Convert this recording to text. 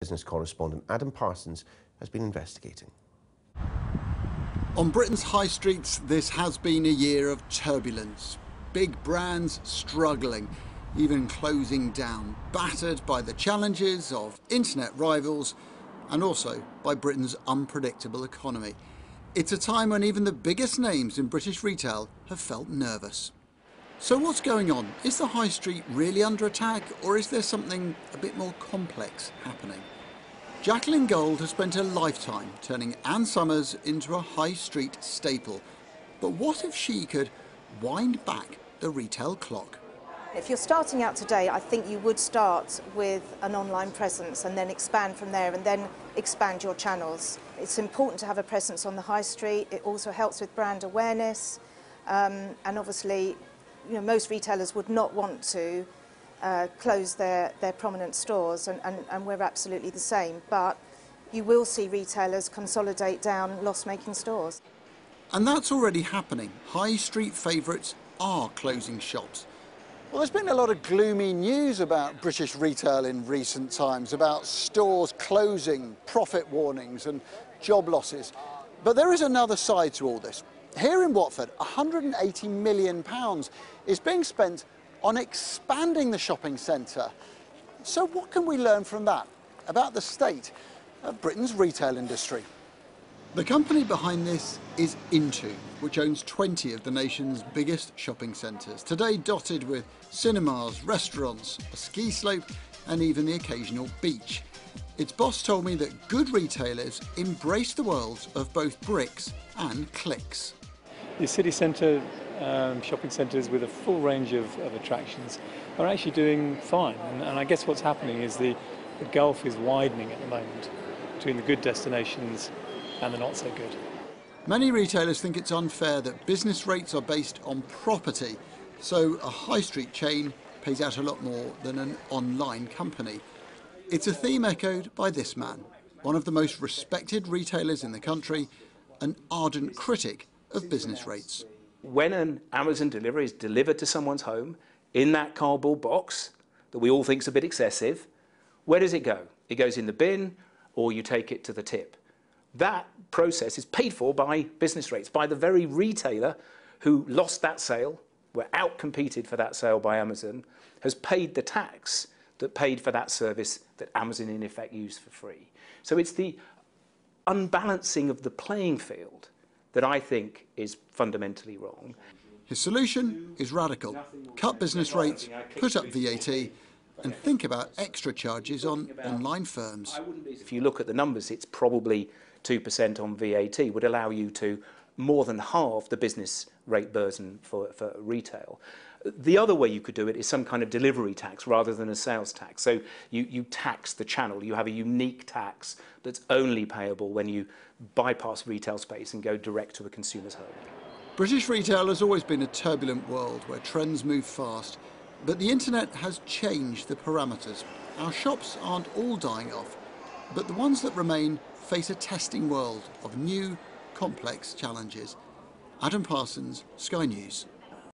Business correspondent Adam Parsons has been investigating. On Britain's high streets, this has been a year of turbulence. Big brands struggling, even closing down, battered by the challenges of internet rivals and also by Britain's unpredictable economy. It's a time when even the biggest names in British retail have felt nervous. So what's going on? Is the high street really under attack or is there something a bit more complex happening? Jacqueline Gold has spent a lifetime turning Ann Summers into a high street staple. But what if she could wind back the retail clock? If you're starting out today, I think you would start with an online presence and then expand from there and then expand your channels. It's important to have a presence on the high street. It also helps with brand awareness. Um, and obviously, you know, most retailers would not want to uh, close their, their prominent stores, and, and, and we're absolutely the same. But you will see retailers consolidate down loss-making stores. And that's already happening. High street favourites are closing shops. Well, there's been a lot of gloomy news about British retail in recent times, about stores closing, profit warnings and job losses. But there is another side to all this. Here in Watford, £180 million is being spent on expanding the shopping centre. So what can we learn from that about the state of Britain's retail industry? The company behind this is Intu, which owns 20 of the nation's biggest shopping centres, today dotted with cinemas, restaurants, a ski slope and even the occasional beach. Its boss told me that good retailers embrace the worlds of both bricks and clicks. The city centre um, shopping centres with a full range of, of attractions are actually doing fine. And, and, I guess what's happening is the, the gulf is widening at the moment between the good destinations and the not so good. Many retailers think it's unfair that business rates are based on property, so a high street chain pays out a lot more than an online company. It's a theme echoed by this man, one of the most respected retailers in the country, an ardent critic of business rates. When an Amazon delivery is delivered to someone's home in that cardboard box that we all think is a bit excessive, where does it go? It goes in the bin or you take it to the tip. That process is paid for by business rates, by the very retailer who lost that sale, were outcompeted for that sale by Amazon, has paid the tax that paid for that service that Amazon in effect used for free. So it's the unbalancing of the playing field that I think is fundamentally wrong. His solution is radical. Cut business rates, put up VAT, and think about extra charges on online firms. If you look at the numbers, it's probably 2% on VAT would allow you to more than halve the business rate burden for, for retail. The other way you could do it is some kind of delivery tax rather than a sales tax. So you, you tax the channel. You have a unique tax that's only payable when you bypass retail space and go direct to a consumer's home. British retail has always been a turbulent world where trends move fast, but the internet has changed the parameters. Our shops aren't all dying off, but the ones that remain face a testing world of new, complex challenges. Adam Parsons, Sky News.